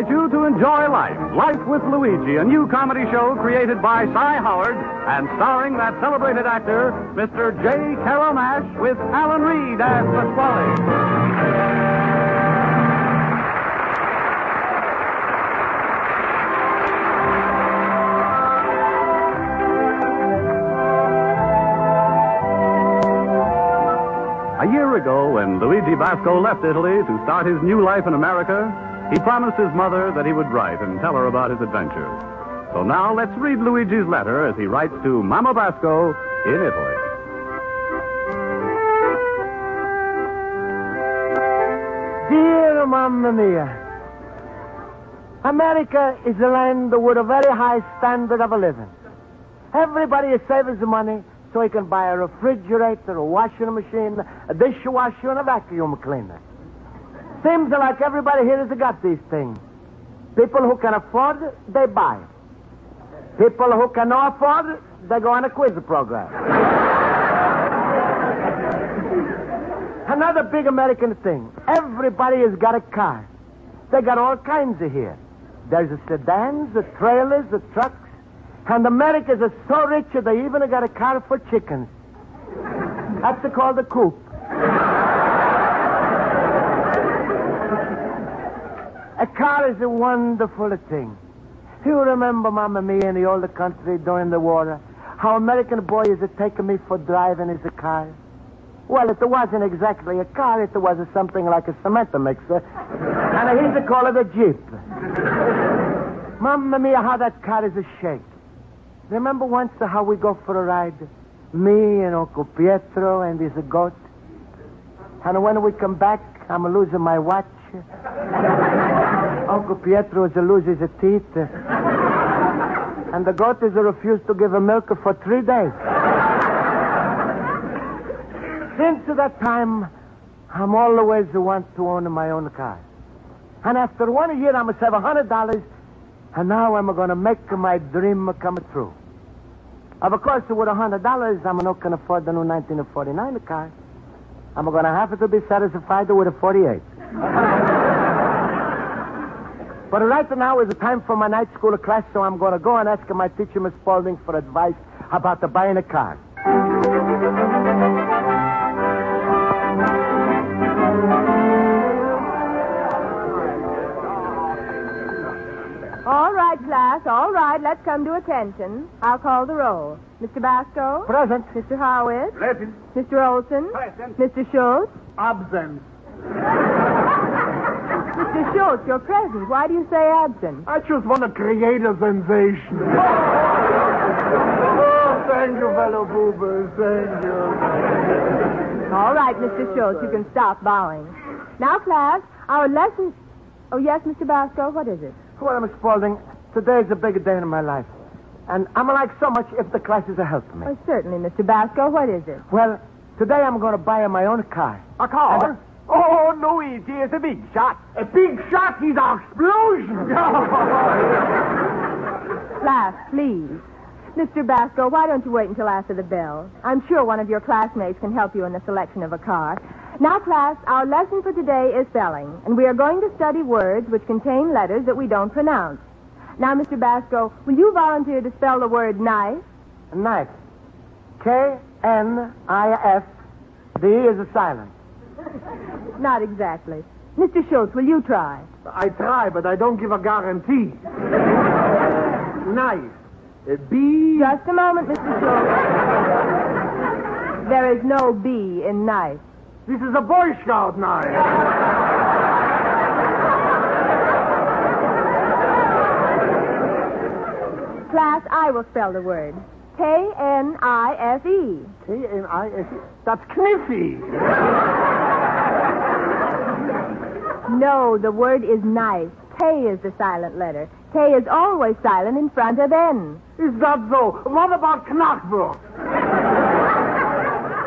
invite you to enjoy life. Life with Luigi, a new comedy show created by Cy Howard and starring that celebrated actor, Mr. J. Carrol Nash, with Alan Reed as Pasquale. A year ago, when Luigi Basco left Italy to start his new life in America, he promised his mother that he would write and tell her about his adventures. So now let's read Luigi's letter as he writes to Mama Basco in Italy. Dear Mamma Mia, America is a land with a very high standard of a living. Everybody saves money so he can buy a refrigerator, a washing machine, a dishwasher, and a vacuum cleaner. Seems like everybody here has got these things. People who can afford they buy. People who cannot afford they go on a quiz program. Another big American thing. Everybody has got a car. They got all kinds of here. There's the sedans, the trailers, the trucks. And Americans are so rich that they even got a car for chickens. That's called a coop. A car is a wonderful thing. You remember, Mamma Mia, in the old country during the war, how American boys had taken me for driving his car? Well, it wasn't exactly a car. It was something like a cement mixer. And used to call it a Jeep. Mamma Mia, how that car is a shake. Remember once how we go for a ride? Me and Uncle Pietro and his goat. And when we come back, I'm losing my watch. Uncle Pietro is losing his teeth. And the goat is refused to give a milk for three days. Since that time, I'm always the one to own my own car. And after one year, I must have a hundred dollars, and now I'm going to make my dream come true. Of course, with a hundred dollars, I'm not going to afford the new 1949 car. I'm going to have to be satisfied with a 48. But right now is the time for my night school class, so I'm going to go and ask my teacher, Miss Spaulding, for advice about the buying a car. All right, class. All right. Let's come to attention. I'll call the roll. Mr. Basco? Present. Mr. Howitt? Present. Mr. Olson? Present. Mr. Schultz? Absent. Mr. Schultz, you're present. Why do you say absent? I just want to create a sensation. oh, thank you, fellow boobers. Thank you. All right, Mr. Schultz, you can stop bowing. Now, class, our lesson. Oh, yes, Mr. Basco, what is it? Well, Miss Spaulding, today's a big day in my life. And I'm like so much if the classes will help me. Oh, certainly, Mr. Basco, what is it? Well, today I'm going to buy my own car. A car? Uh, Oh, Luigi is a big shot. A big shot is an explosion. Class, please. Mr. Basco, why don't you wait until after the bell? I'm sure one of your classmates can help you in the selection of a car. Now, class, our lesson for today is spelling, and we are going to study words which contain letters that we don't pronounce. Now, Mr. Basco, will you volunteer to spell the word knife? Knife. K N I F. The E is a silent. Not exactly. Mr. Schultz, will you try? I try, but I don't give a guarantee. nice. A B. Just a moment, Mr. Schultz. There is no B in knife. This is a Boy Scout knife. Class, I will spell the word. K-N-I-F-E. K-N-I-F-E? That's kniffy. No, the word is knife. K is the silent letter. K is always silent in front of N. Is that so? What about Knackbrook?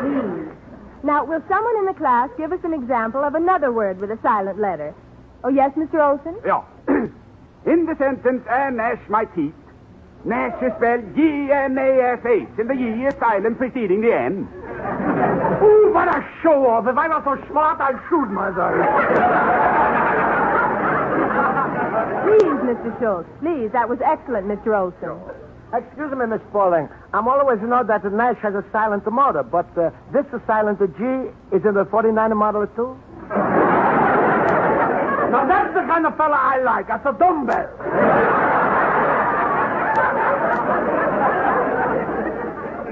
Please. Now, will someone in the class give us an example of another word with a silent letter? Oh, yes, Mr. Olson? Ja. In the sentence, I gnash my teeth. Gnash is spelled G-N-A-S-H, and the G is silent preceding the N. Ooh, what a show off. If I was so smart, I'd shoot myself. Please, Mr. Schultz. Please, that was excellent, Mr. Olson. Excuse me, Miss Spaulding. I'm always know that the Nash has a silent motor, but uh, this is silent G is in the 49 model too? Now, that's the kind of fella I like. That's a dumbbell.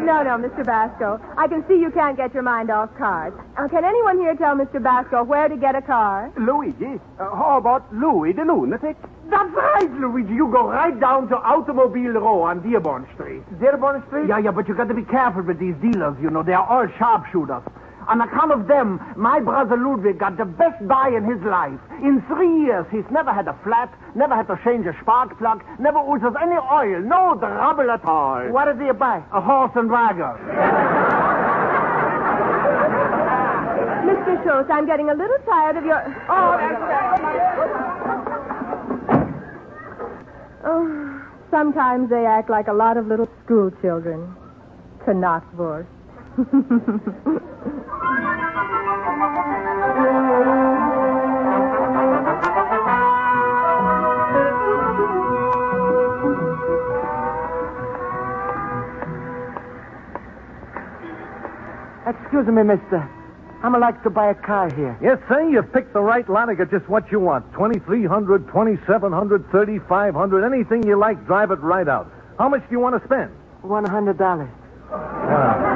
No, no, Mr. Basco. I can see you can't get your mind off cars. Uh, can anyone here tell Mr. Basco where to get a car? Luigi, uh, how about Louis the lunatic? That's right, Luigi. You go right down to Automobile Row on Dearborn Street. Dearborn Street? Yeah, yeah, but you got to be careful with these dealers. You know, they are all sharpshooters. On account of them, my brother Ludwig got the best buy in his life. In three years, he's never had a flat, never had to change a spark plug, never uses any oil, no trouble at all. What did he buy? A horse and wagon. Mr. Schultz, I'm getting a little tired of your. Oh, that's Oh, sometimes they act like a lot of little school children. Knackwurst. Excuse me, mister. I'm like to buy a car here. Yes, sir, You've picked the right lot and got just what you want. 2300 2700 3500 anything you like, drive it right out. How much do you want to spend? One hundred dollars. Ah.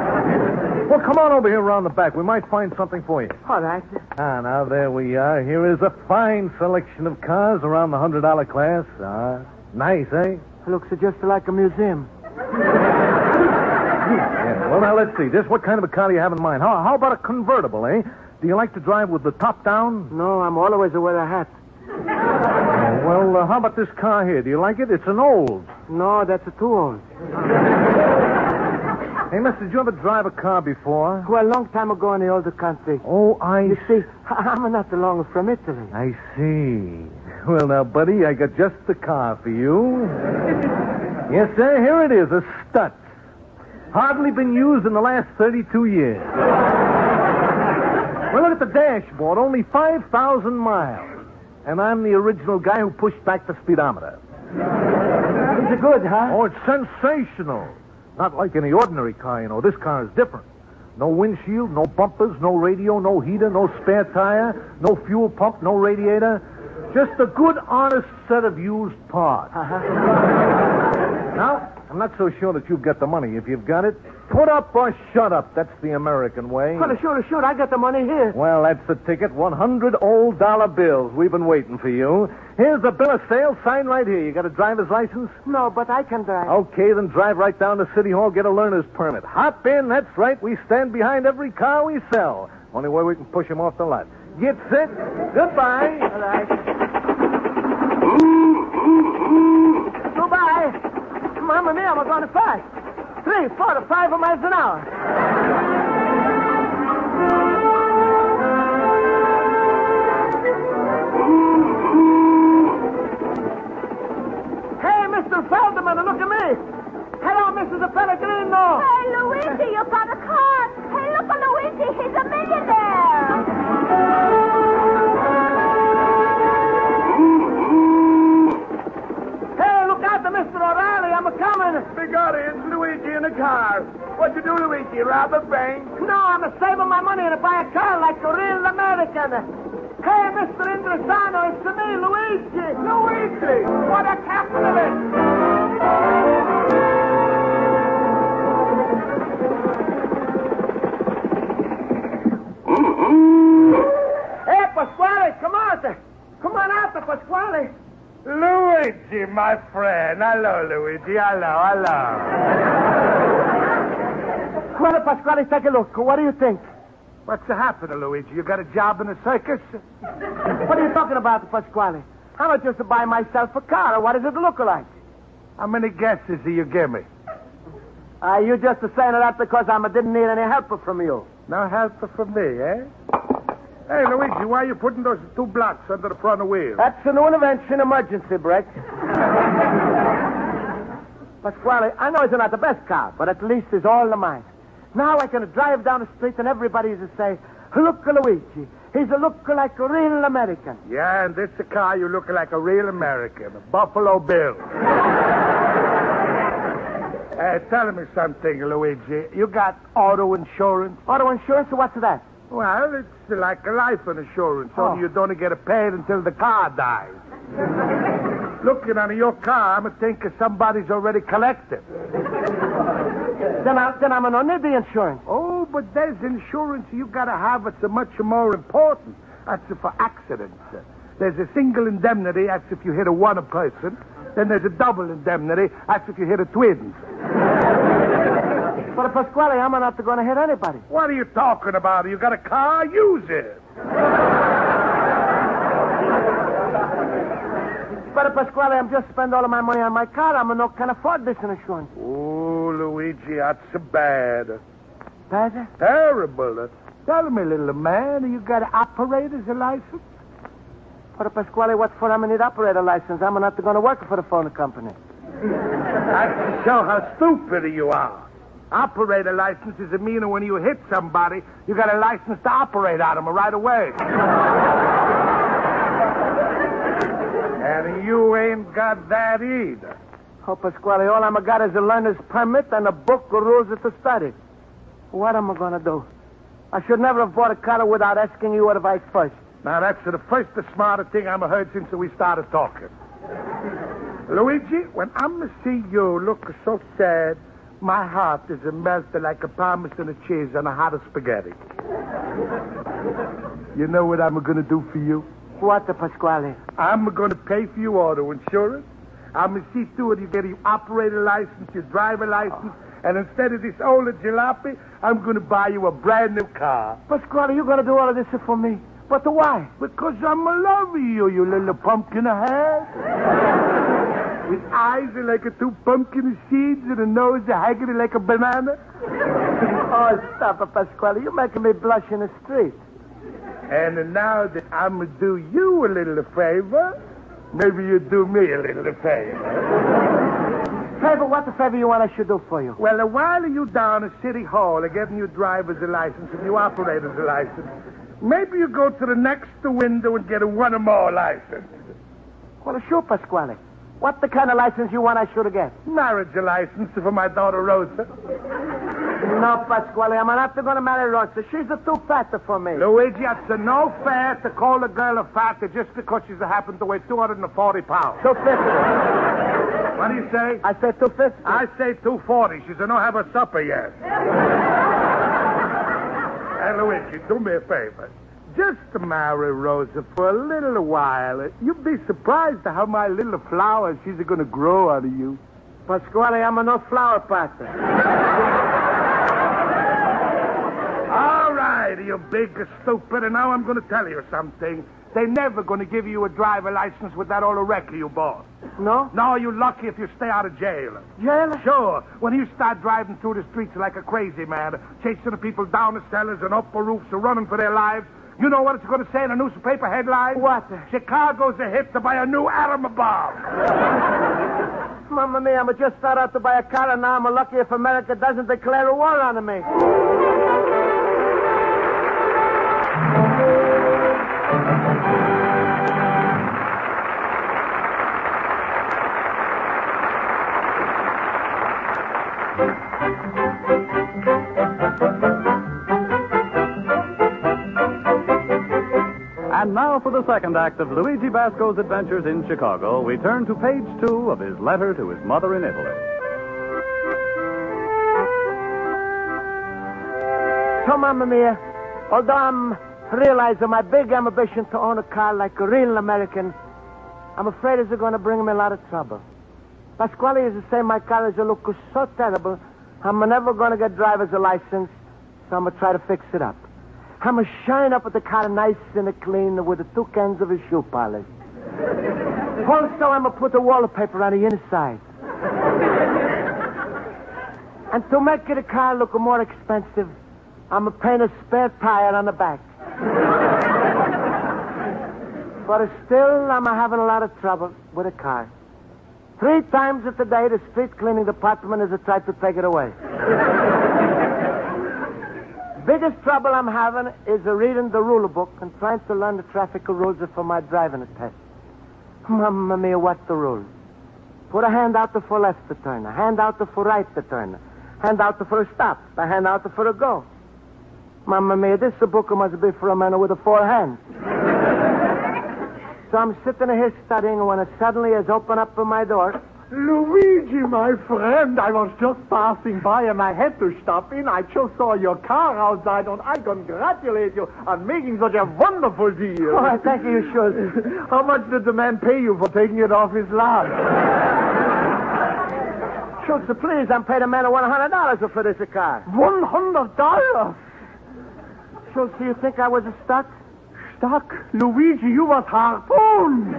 Well, come on over here around the back. We might find something for you. All right. Ah, now there we are. Here is a fine selection of cars around the hundred dollar class. Ah, nice, eh? Looks just like a museum. Yeah. Well, now let's see. Just what kind of a car do you have in mind? How, how about a convertible, eh? Do you like to drive with the top down? No, I'm always wear a hat. Well, uh, how about this car here? Do you like it? It's an old. No, that's a two old. Hey, mister, did you ever drive a car before? Well, a long time ago in the older country. Oh, I You see, I'm not long from Italy. I see. Well, now, buddy, I got just the car for you. yes, sir, here it is, a Stutz. Hardly been used in the last 32 years. well, look at the dashboard, only 5,000 miles. And I'm the original guy who pushed back the speedometer. Is it good, huh? Oh, it's sensational. Not like any ordinary car, you know. This car is different. No windshield, no bumpers, no radio, no heater, no spare tire, no fuel pump, no radiator. Just a good, honest set of used parts. Uh-huh. Now, I'm not so sure that you've got the money. If you've got it, put up or shut up. That's the American way. Well, sure, sure. I got the money here. Well, that's the ticket. 100 old dollar bills. We've been waiting for you. Here's the bill of sale. Sign right here. You got a driver's license? No, but I can drive. Okay, then drive right down to City Hall, get a learner's permit. Hop in, that's right. We stand behind every car we sell. Only way we can push 'em off the lot. Get set. Goodbye. All right. Fast. Three, four, five miles an hour. Hey, Mr. Feldman, look at me. Hello, Mrs. Pellegrino. Car. What you do, Luigi? Rob a bank? No, I'm a saving my money to buy a car like a real American. Hey, Mr. Indrisano, it's me, Luigi. Luigi! What a capitalist! Mm-hmm. Hey, Pasquale, come on. Come on out, Pasquale. Luigi, my friend. Hello, Luigi. Hello, hello. Well, Pasquale, take a look. What do you think? What's happening, Luigi? You got a job in a circus? What are you talking about, Pasquale? I'm not just to buy myself a car. What does it look like? How many guesses do you give me? Uh, you just saying that because I didn't need any help from you. No help from me, eh? Hey, Luigi, why are you putting those two blocks under the front wheel? That's an intervention emergency brake. Pasquale, I know it's not the best car, but at least it's all of mine. Now I can drive down the street and everybody will say, look, Luigi, He's a look like a real American. Yeah, and this a car you look like a real American, a Buffalo Bill. uh, tell me something, Luigi. You got auto insurance? Auto insurance, what's that? Well, it's like a life insurance, Oh. only you don't get paid until the car dies. Looking at your car, I'm thinking somebody's already collected. Then, I, then I'm no need the insurance. Oh, but there's insurance you gotta have. It's a much more important. That's for accidents. There's a single indemnity. That's if you hit a one person. Then there's a double indemnity. That's if you hit a twins. But Pasquale, I'm not going to hit anybody. What are you talking about? You got a car? Use it. But Pasquale, I'm just spend all of my money on my car. I'm not can afford this insurance. Oh, Luigi, that's bad. Bad? Terrible. Tell me, little man, you got an operator's license? But Pasquale, what for? I'm need operator license. I'm not going to work for the phone company. That's to show how stupid you are. Operator license is a meaning when you hit somebody, you got a license to operate on them right away. and you ain't got that either. Oh, Pasquale, all I'm a got is a learner's permit and a book of rules to study. What am I going to do? I should never have bought a car without asking you advice first. Now, that's the first the smartest thing I've heard since we started talking. Luigi, when I'm see you look so sad, my heart is a melted like a parmesan and cheese on a hot of spaghetti. You know what I'm going to do for you? What, Pasquale? I'm going to pay for your auto insurance. I'm see to it you get your operator license, your driver license, and instead of this old jalopy, I'm going to buy you a brand new car. Pasquale, you're going to do all of this for me? But why? Because I'm in love with you, you little pumpkin head. With eyes like a two pumpkin seeds and a nose haggard like a banana. Oh, stop it, Pasquale. You're making me blush in the street. And now that I'm going to do you a little favor, maybe you do me a little favor. Favor, what the favor you want I should do for you? Well, while you down at City Hall are getting your driver's license and your operator's license, maybe you go to the next window and get a one or more license. Well, sure, Pasquale. What the kind of license you want I should get? Marriage license for my daughter Rosa. No, Pasquale, I'm not going to marry Rosa. She's a too fat for me. Luigi, it's a no fair to call a girl a fat just because she's happened to weigh 240 pounds. Two fifty. What do you say? I said two fifty. I say 240. She's not have a supper yet. hey, Luigi, do me a favor. Just to marry Rosa for a little while. You'd be surprised at how my little flower she's going to grow out of you. Pasquale, I'm a no flower patter. All right, you big stupid. And now I'm going to tell you something. They're never going to give you a driver license with that old wrecker you bought. No? No, you're lucky if you stay out of jail. Jail? Sure. When you start driving through the streets like a crazy man, chasing the people down the cellars and up the roofs and running for their lives, you know what it's going to say in a newspaper headline? What? Chicago's a hit to buy a new atom bomb. Mamma mia, I'm just started out to buy a car, and now I'm lucky if America doesn't declare a war on me. And now for the second act of Luigi Basco's adventures in Chicago, we turn to page two of his letter to his mother in Italy. So, Mamma mia, although I'm realizing my big ambition to own a car like a real American, I'm afraid it's going to bring me a lot of trouble. Pasquale is saying my car is a look so terrible, I'm never going to get driver's license, so I'm going to try to fix it up. I'm to shine up at the car nice and a clean with the two cans of a shoe polish. Also, I'm to put the wallpaper on the inside. and to make the car look more expensive, I'm to paint a spare tire on the back. but still, I'm having a lot of trouble with the car. Three times a day, the street cleaning department has tried to take it away. Biggest trouble I'm having is reading the rule book and trying to learn the traffic rules for my driving test. Mamma mia, what the rules? Put a hand out for left to turn, a hand out for right to turn, hand out the for a stop, a hand out for a go. Mamma mia, this book must be for a man with a four hands. so I'm sitting here studying when it suddenly has opened up my door. Luigi, my friend, I was just passing by and I had to stop in. I just saw your car outside and I congratulate you on making such a wonderful deal. Oh, thank you, should. How much did the man pay you for taking it off his lot? Schultz, please, I'm paid a man $100 for this car. One hundred dollars. Schultz, do you think I was stuck? Stuck? Luigi, you was harpooned.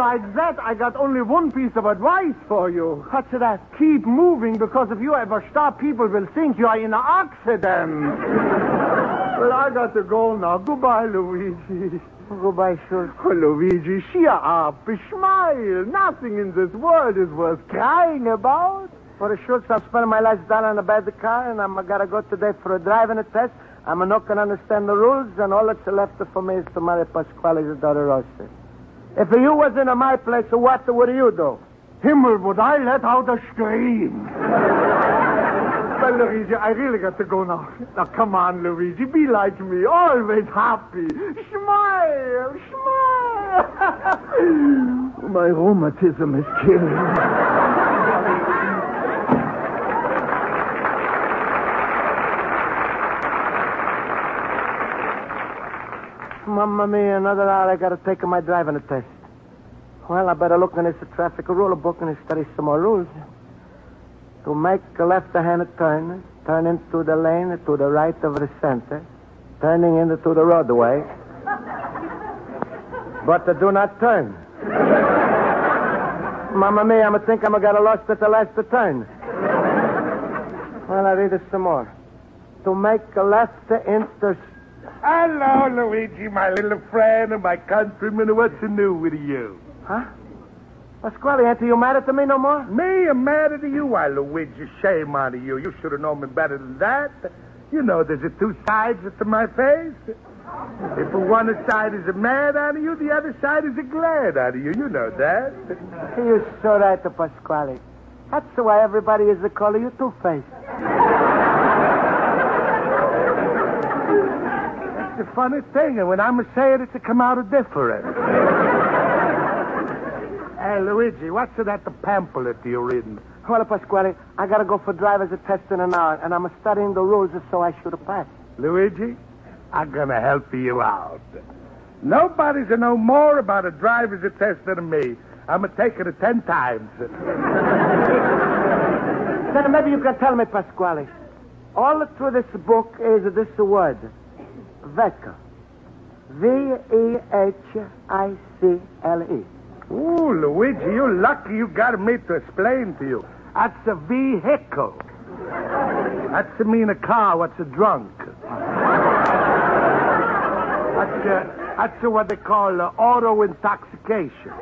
A like that, I got only one piece of advice for you. What's that? Keep moving, because if you ever stop, people will think you are in an accident. well, I got to go now. Goodbye, Luigi. Goodbye, Schultz. Oh, Luigi, cheer up. Smile. Nothing in this world is worth crying about. For Schultz, I'm spending my last dollar on a bad car, and I'm gotta go today for a driving test. I'm not gonna understand the rules, and all that's left for me is to marry Pasquale's daughter, Rossi. If you was in my place, what would you do? Himmel, would I let out a scream? well, Luigi, I really got to go now. Now, come on, Luigi. Be like me. Always happy. Smile, smile. My rheumatism is killing me. Mamma mia, another hour I gotta take my driving test. Well, I better look in this traffic rule book and study some more rules. To make a left-hand turn, turn into the lane to the right of the center, turning into the roadway. But do not turn. Mamma mia, I'm going to think I'm gonna lost at the last turn. Well, I read it some more. To make a left inter Hello, Luigi, my little friend and my countryman. What's new with you? Huh? Pasquale, ain't you mad at me no more? Me, I'm mad at you. Why, Luigi, shame on you. You should have known me better than that. You know there's a two sides to my face. If one side is a mad out of you, the other side is a glad out of you. You know that. You're so right, Pasquale. That's why everybody is a calling you Two-Face. A funny thing, and when I'm saying it, it's a come out a different. hey, Luigi, what's that the pamphlet you're reading? Well, Pasquale, I gotta go for driver's test in an hour, and I'm a studying the rules so I should pass. Luigi, I'm gonna help you out. Nobody's to know more about a driver's test than me. I'm gonna take it ten times. Then maybe you can tell me, Pasquale. All through this book is this word. Vehicle. V-E-H-I-C-L-E. Ooh, Luigi, you're lucky you got me to explain to you. That's a vehicle. That's mean a car what's a drunk. That's, uh, that's what they call uh, auto intoxication.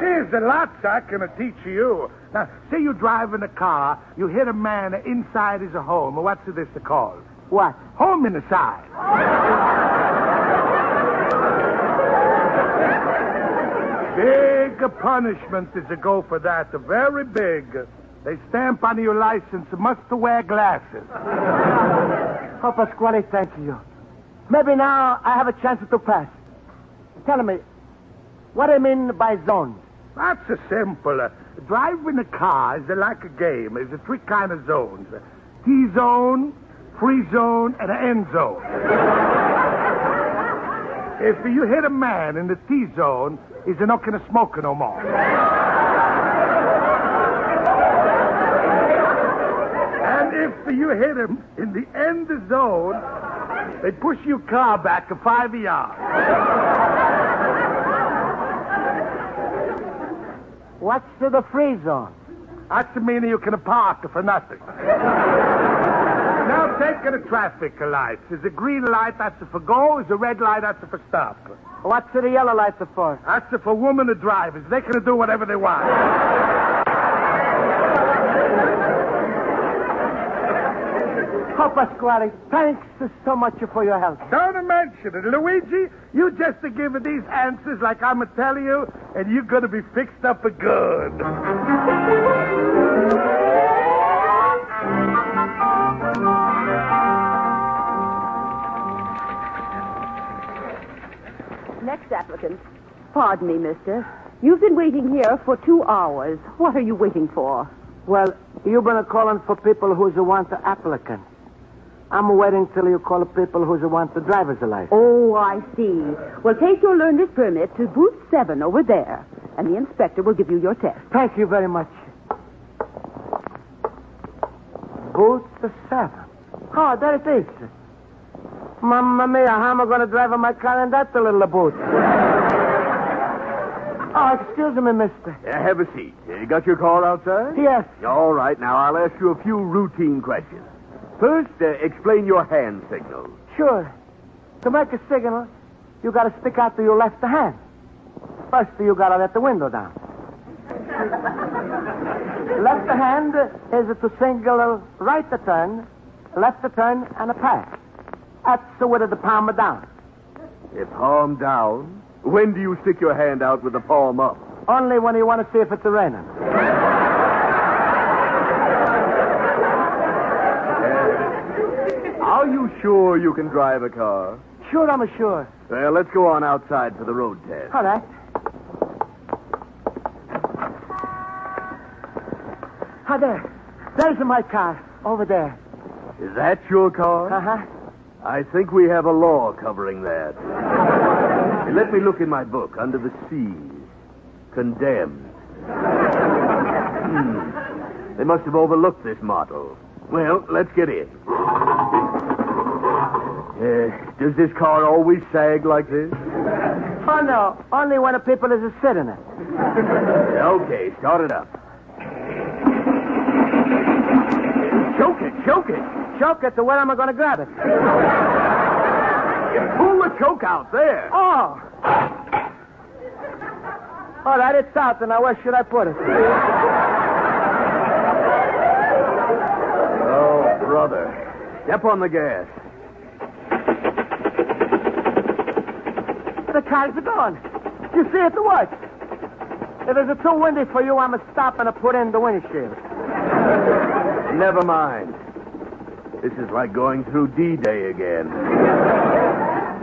There's a lot I can teach you. Now, say you drive in a car, you hit a man inside his home. What's this called? What? Homicide. Big punishment is to go for that. Very big. They stamp on your license, must to wear glasses. Oh, Pasquale, thank you. Maybe now I have a chance to pass. Tell me, what do you mean by zones? That's a simple. Uh, driving a car is like a game. There's a three kind of zones. T-zone, free zone, and an end zone. if you hit a man in the T-zone, he's not going to smoke no more. and if you hit him in the end zone, they push your car back five yards. What's to the free zone? That's the meaning you can park for nothing. Take the traffic lights. Is a green light, that's for go. Is a red light, that's for stop. What's to the yellow light for? That's for women to drivers. They can do whatever they want. Oh, Pasquale, thanks so much for your help. Don't mention it. Luigi, you just a giving these answers like I'm a tell you, and you're going to be fixed up for good. Next applicant. Pardon me, mister. You've been waiting here for two hours. What are you waiting for? Well, you've been calling for people who's a want the applicant. I'm waiting till you call people who's a want the driver's license. Oh, I see. Well, take your learner's permit to booth seven over there, and the inspector will give you your test. Thank you very much. Booth the seven. Oh, there it is. Mamma mia, how am I going to drive in my car in that a little booth? oh, excuse me, mister. Uh, have a seat. Uh, got your car outside? Yes. All right. Now, I'll ask you a few routine questions. First, uh, explain your hand signal. Sure. To make a signal, you got to stick out to your left hand. First, you got to let the window down. left hand is to signal right to turn, left to turn, and a pass. That's the way of the palm of down. Uh, palm down? When do you stick your hand out with the palm up? Only when you want to see if it's raining. Are you sure you can drive a car? Sure, I'm sure. Well, let's go on outside for the road test. All right. Ah, there. There's my car. Over there. Is that your car? Uh-huh. I think we have a law covering that. Let me look in my book. Under the C's. Condemned. Hmm. They must have overlooked this motto. Well, let's get in. Uh, does this car always sag like this? Oh, no. Only when a people is a sitting in it. Okay, start it up. Choke it, choke it. Choke it to where am I going to grab it? Pull the choke out there. Oh. All right, it's out. Now, where should I put it? Oh, brother. Step on the gas. The car's gone. You see it works. If it's too windy for you, I'm going to stop and put in the windshield. Never mind. This is like going through D-Day again.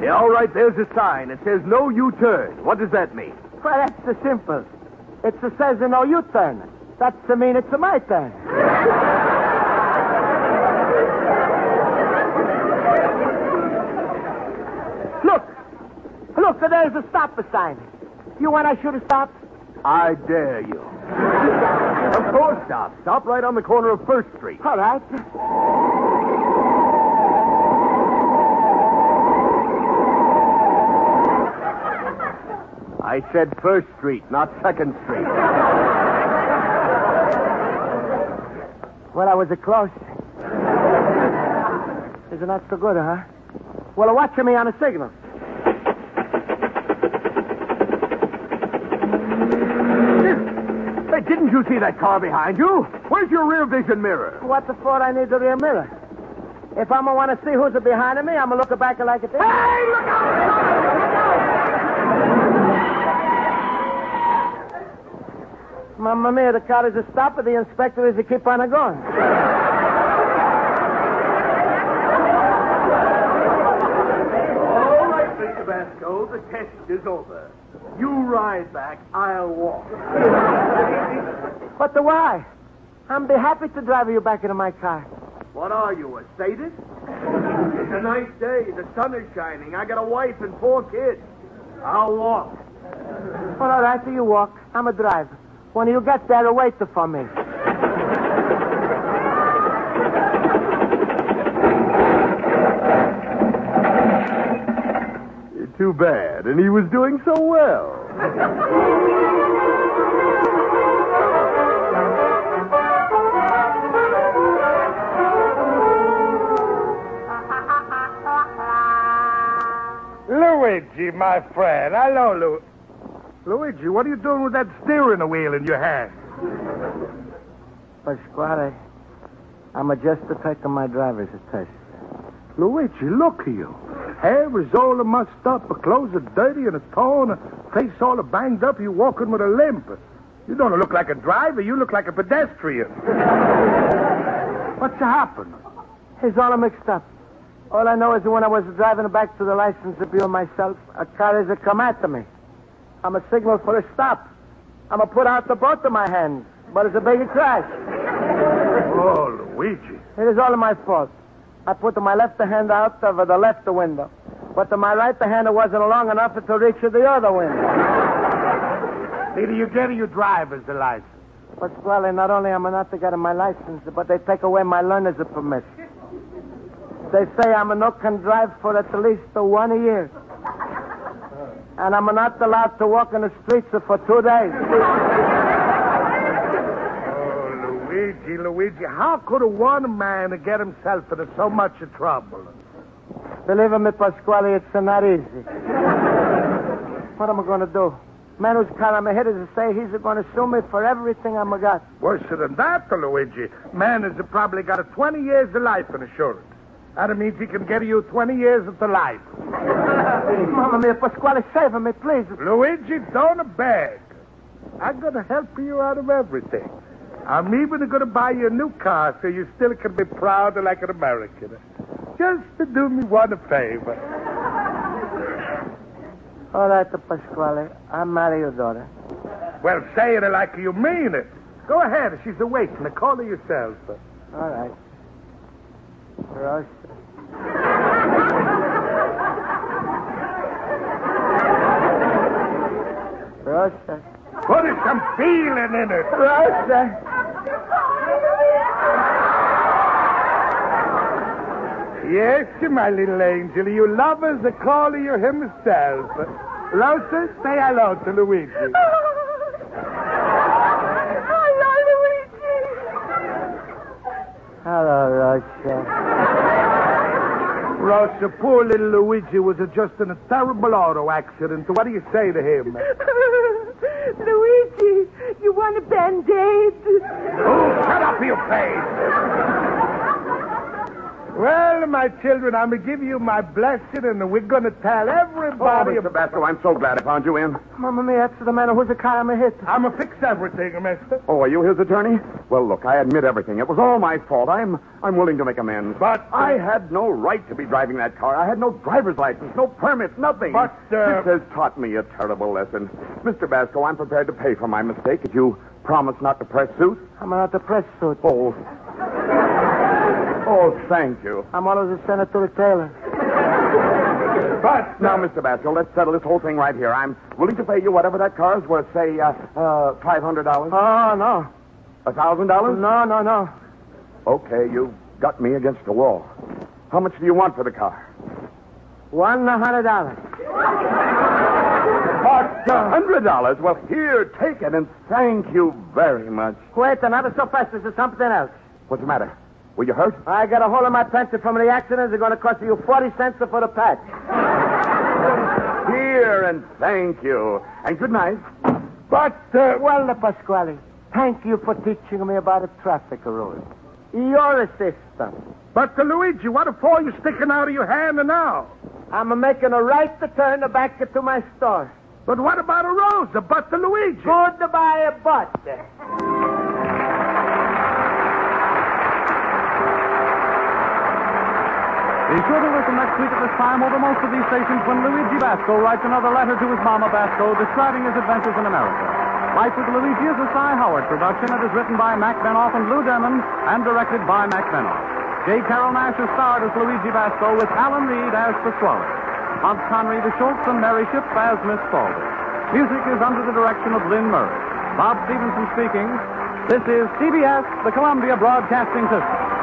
Yeah, all right, there's a sign. It says no U-turn. What does that mean? Well, that's the simple. It says no U-turn. That's to mean it's my turn. Look. Look, there's a stop sign. You want I should have stopped? I dare you. of course, stop. Stop right on the corner of First Street. All right. I said First Street, not Second Street. Well, I was a close. Is it not so good, huh? Well, watch me on a signal. Hey, didn't you see that car behind you? Where's your rear vision mirror? What the for I need the rear mirror? If I'm going to want to see who's behind me, I'm going to look back like it is. Hey, look out! Mamma mia, the car is a stop, but the inspector is to keep on a going. All right, Mr. Basco, the test is over. You ride back, I'll walk. But the why? I'm be happy to drive you back into my car. What are you, a sadist? It's a nice day. The sun is shining. I got a wife and four kids. I'll walk. Well, all right, you walk. I'm a driver. When you get there, wait for me. Too bad. And he was doing so well. Luigi, my friend. Hello, Lu. Luigi, what are you doing with that steering wheel in your hand? Pasquale, I'm a just taking my driver's test. Luigi, look at you. Hair is all mussed up, her clothes are dirty and a torn, face all banged up. You walking with a limp. You don't look like a driver. You look like a pedestrian. What's happened? It's all mixed up. All I know is that when I was driving back to the license bureau myself, a car is a come after me. I'm a signal for a stop. I'm a put out the both of my hands, but it's a big crash. Oh, Luigi. It is all my fault. I put my left hand out of the left window, but to my right hand wasn't long enough to reach the other window. Neither you get or you drive as driver's license. But, Pasquale, not only am I not to get my license, but they take away my learner's permit. They say I'm not can drive for at least one year. And I'm not allowed to walk in the streets for two days. Oh, Luigi, Luigi, how could a one man get himself into so much trouble? Believe me, Pasquale, it's not easy. what am I going to do? Man who's on my head is to say he's going to sue me for everything I'm got. Worse than that, Luigi. Man has probably got a 20 years of life insurance. That means he can get you 20 years of the life. Mamma mia, Pasquale, save me, please. Luigi, don't beg. I'm going to help you out of everything. I'm even going to buy you a new car so you still can be proud like an American. Just to do me one favor. All right, Pasquale. I'll marry your daughter. Well, say it like you mean it. Go ahead. She's awake. Now call her yourself. All right. Rosa. Rosa. Put some feeling in it. Rosa. Yes, my little angel. You love us, the caller you himself. Rosa, say hello to Luigi. Hello, Luigi. Hello, Rosa. Rosa, poor little Luigi was just in a terrible auto accident. What do you say to him? Luigi, you want a band-aid? Oh, shut up, you face! Well, my children, I'm going to give you my blessing, and we're going to tell everybody. Oh, Mr. Basco, I'm so glad I found you in. Mamma mia, that's the man who's a car I'm a hit. I'm going to fix everything, mister. Oh, are you his attorney? Well, look, I admit everything. It was all my fault. I'm I'm willing to make amends. But uh, I had no right to be driving that car. I had no driver's license, no permit, nothing. But, uh... This has taught me a terrible lesson. Mr. Basco, I'm prepared to pay for my mistake if you promise not to press suit. I'm not to press suit. Oh. Oh, thank you. I'm always a Senator Taylor. But now, Mr. Basco, let's settle this whole thing right here. I'm willing to pay you whatever that car's worth. Say, uh, uh, five hundred dollars. Oh, no. A thousand dollars? No, no, no. Okay, you've got me against the wall. How much do you want for the car? One hundred dollars. But a hundred dollars? Well, here, take it, and thank you very much. Wait, not so fast. This is something else. What's the matter? Were you hurt? I got a hold of my pension from the accident. It's going to cost you 40 cents for the patch. Here, and thank you. And good night. But, uh, well, Pasquale, thank you for teaching me about a traffic rule. Your assistant. But, uh, Luigi, what for you sticking out of your hand now? I'm making a right to turn the back to my store. But what about a Rosa? But Luigi? Good to Luigi? Goodbye, but. Be sure to listen next week at this time over most of these stations when Luigi Basco writes another letter to his mama Basco describing his adventures in America. Life with Luigi is a Cy Howard production. It is written by Mac Benoff and Lou Derman and directed by Mac Benoff. J. Carrol Nash is starred as Luigi Basco with Alan Reed as Pasquale. Hans Conried the Schultz and Mary Shipp as Miss Spaulding. Music is under the direction of Lynn Murray. Bob Stevenson speaking. This is CBS, the Columbia Broadcasting System.